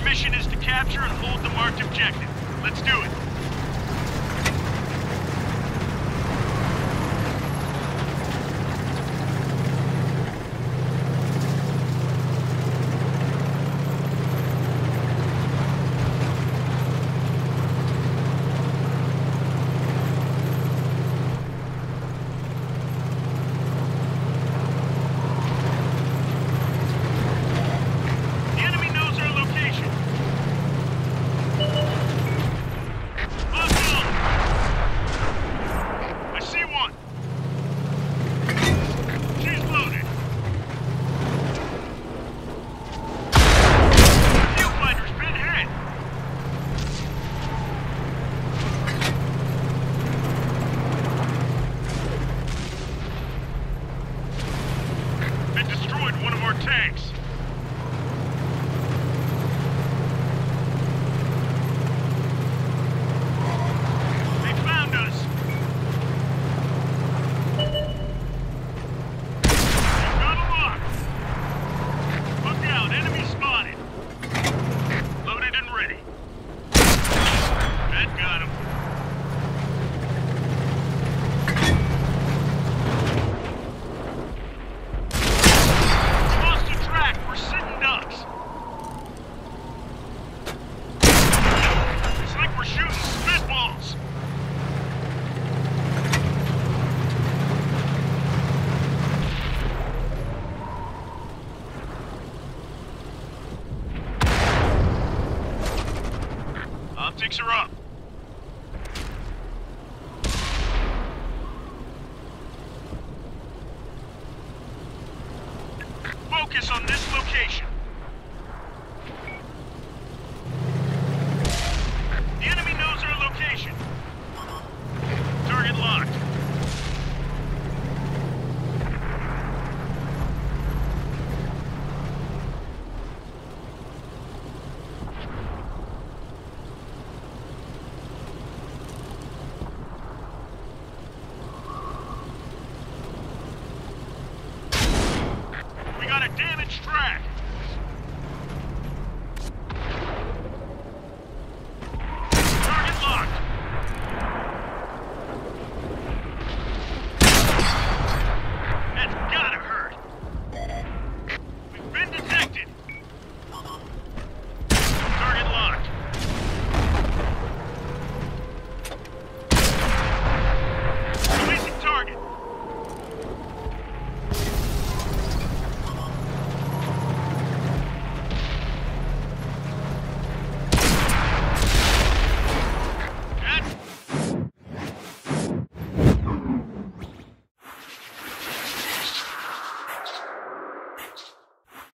mission is to capture and hold the marked objective. Let's do it. They destroyed one of our tanks. Optics are up. Focus on this location.